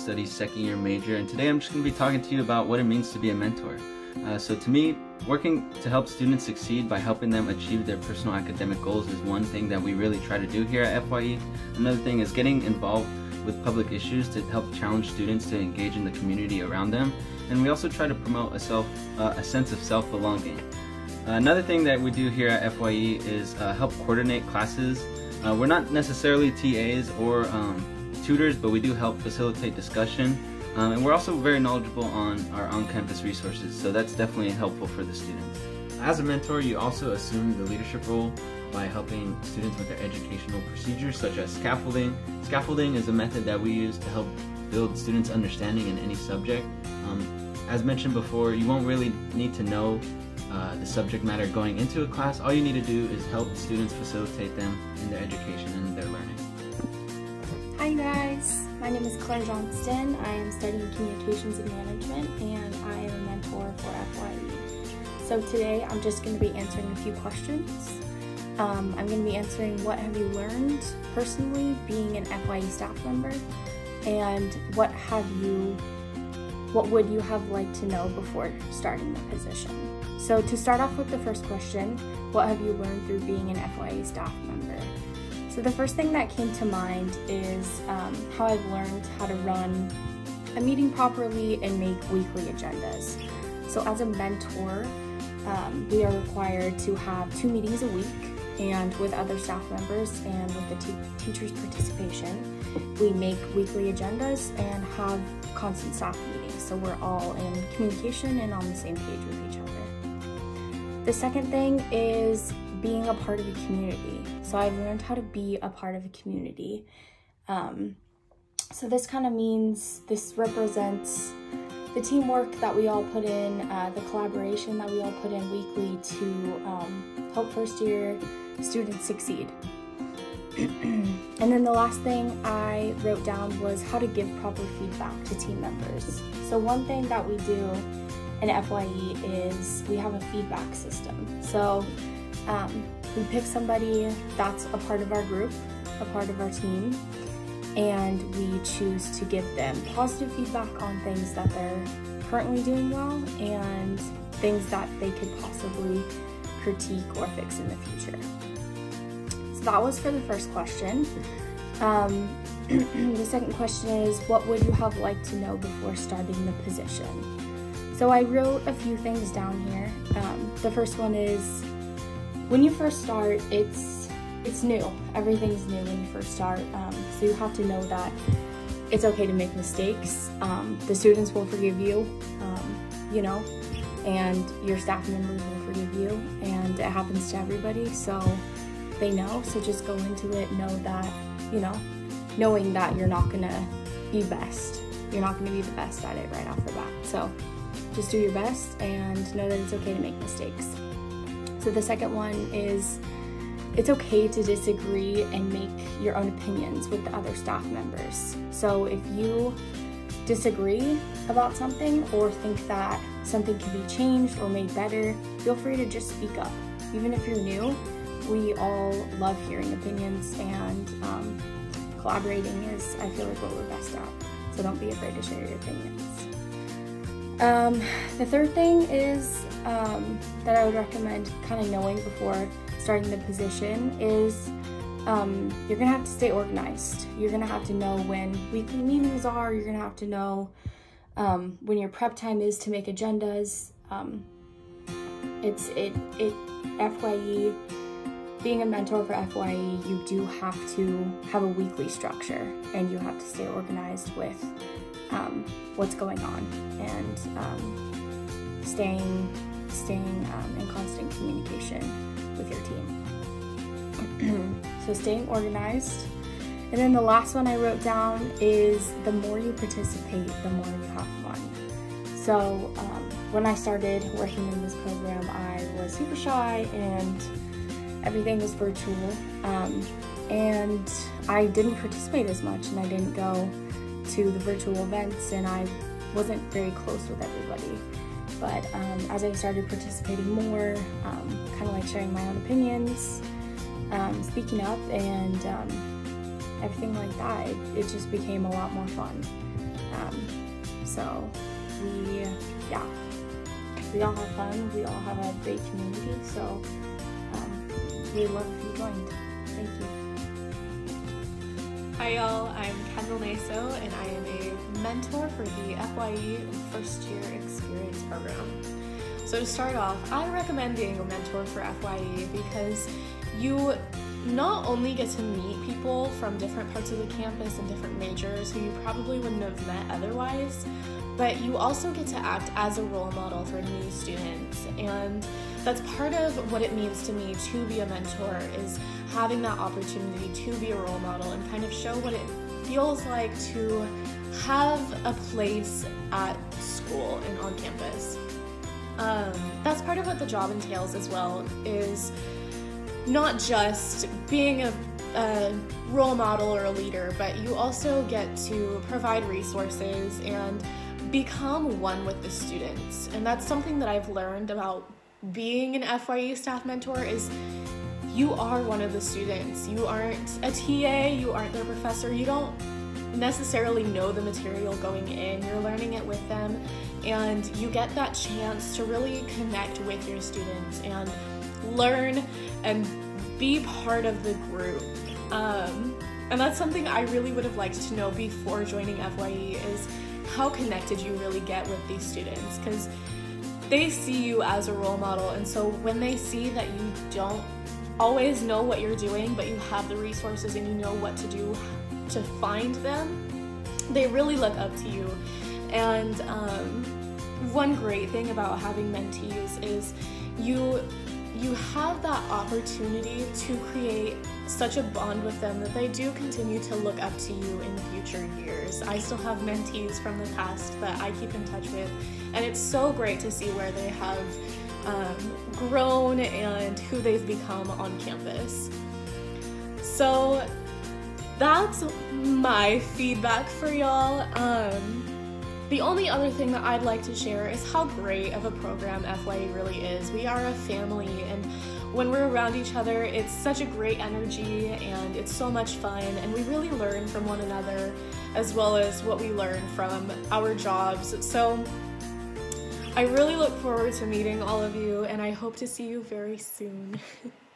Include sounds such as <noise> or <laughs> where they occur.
Studies second year major, and today I'm just going to be talking to you about what it means to be a mentor. Uh, so, to me, working to help students succeed by helping them achieve their personal academic goals is one thing that we really try to do here at FYE. Another thing is getting involved with public issues to help challenge students to engage in the community around them, and we also try to promote a self, uh, a sense of self-belonging. Another thing that we do here at FYE is uh, help coordinate classes. Uh, we're not necessarily TAs or um, tutors, but we do help facilitate discussion. Um, and we're also very knowledgeable on our on-campus resources, so that's definitely helpful for the students. As a mentor, you also assume the leadership role by helping students with their educational procedures, such as scaffolding. Scaffolding is a method that we use to help build students' understanding in any subject. Um, as mentioned before, you won't really need to know uh, the subject matter going into a class. All you need to do is help students facilitate them in their education and their learning. Hi guys, my name is Claire Johnston. I am studying Communications and Management and I am a mentor for FYE. So today I'm just going to be answering a few questions. Um, I'm going to be answering what have you learned personally being an FYE staff member and what have you, what would you have liked to know before starting the position. So to start off with the first question, what have you learned through being an FYE staff member? So the first thing that came to mind is um, how I've learned how to run a meeting properly and make weekly agendas. So as a mentor, um, we are required to have two meetings a week and with other staff members and with the teacher's participation, we make weekly agendas and have constant staff meetings. So we're all in communication and on the same page with each other. The second thing is being a part of a community. So I've learned how to be a part of a community. Um, so this kind of means this represents the teamwork that we all put in, uh, the collaboration that we all put in weekly to um, help first year students succeed. <clears throat> and then the last thing I wrote down was how to give proper feedback to team members. So one thing that we do in FYE is we have a feedback system. So um, we pick somebody that's a part of our group, a part of our team, and we choose to give them positive feedback on things that they're currently doing well and things that they could possibly critique or fix in the future. So that was for the first question. Um, <clears throat> the second question is, what would you have liked to know before starting the position? So I wrote a few things down here. Um, the first one is, when you first start, it's it's new. Everything's new when you first start. Um, so you have to know that it's okay to make mistakes. Um, the students will forgive you, um, you know, and your staff members will forgive you, and it happens to everybody. So they know. So just go into it, know that, you know, knowing that you're not gonna be best. You're not gonna be the best at it right off the bat. So just do your best and know that it's okay to make mistakes. So the second one is it's okay to disagree and make your own opinions with the other staff members. So if you disagree about something or think that something can be changed or made better, feel free to just speak up. Even if you're new, we all love hearing opinions and um, collaborating is, I feel like, what we're best at. So don't be afraid to share your opinions. Um, the third thing is um, that I would recommend kind of knowing before starting the position is um, you're gonna have to stay organized. You're gonna have to know when weekly meetings are. You're gonna have to know um, when your prep time is to make agendas. Um, it's it it FYE being a mentor for FYE, you do have to have a weekly structure and you have to stay organized with um, what's going on and um, staying staying um, in constant communication with your team. <clears throat> so staying organized. And then the last one I wrote down is the more you participate, the more you have fun. So um, when I started working in this program, I was super shy and everything was virtual. Um, and I didn't participate as much and I didn't go to the virtual events and I wasn't very close with everybody. But um, as I started participating more, um, kind of like sharing my own opinions, um, speaking up, and um, everything like that, it, it, just became a lot more fun. Um, so we, yeah, we all have fun. We all have a great community. So we love if you joined. Thank you. Hi y'all, I'm Kendall Naso and I am a mentor for the FYE First Year Experience Program. So to start off, I recommend being a mentor for FYE because you not only get to meet people from different parts of the campus and different majors who you probably wouldn't have met otherwise, but you also get to act as a role model for new students. And that's part of what it means to me to be a mentor is having that opportunity to be a role model and kind of show what it feels like to have a place at school and on campus. Um, that's part of what the job entails as well is not just being a, a role model or a leader, but you also get to provide resources and become one with the students. And that's something that I've learned about being an FYE staff mentor is you are one of the students. You aren't a TA, you aren't their professor, you don't necessarily know the material going in. You're learning it with them and you get that chance to really connect with your students and learn and be part of the group. Um, and that's something I really would have liked to know before joining FYE is how connected you really get with these students because they see you as a role model and so when they see that you don't always know what you're doing but you have the resources and you know what to do to find them they really look up to you. And um, one great thing about having mentees is you you have that opportunity to create such a bond with them that they do continue to look up to you in future years. I still have mentees from the past that I keep in touch with, and it's so great to see where they have um, grown and who they've become on campus. So that's my feedback for y'all. Um, the only other thing that I'd like to share is how great of a program FYE really is. We are a family, and when we're around each other, it's such a great energy and it's so much fun, and we really learn from one another as well as what we learn from our jobs. So I really look forward to meeting all of you, and I hope to see you very soon. <laughs>